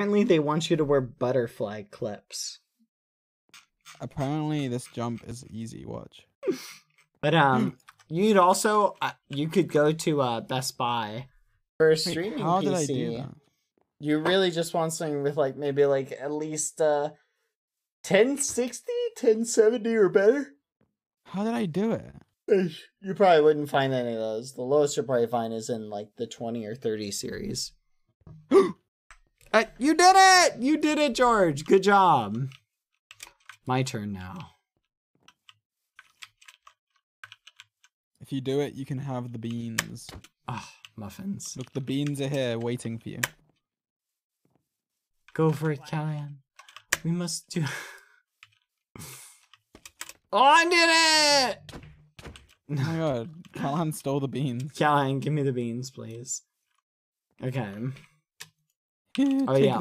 Apparently, they want you to wear butterfly clips. Apparently, this jump is easy. Watch. But um, you'd also uh, you could go to uh Best Buy for a Wait, streaming how PC. did I do that? You really just want something with like maybe like at least uh 1060, 1070 or better? How did I do it? You probably wouldn't find any of those. The lowest you'll probably find is in like the 20 or 30 series. uh, you did it! You did it, George. Good job. My turn now. If you do it, you can have the beans. Ah, muffins. Look, the beans are here waiting for you. Go for it, Callahan. We must do. oh, I did it! Oh my god, Callahan stole the beans. Callahan, give me the beans, please. Okay. Oh, take yeah.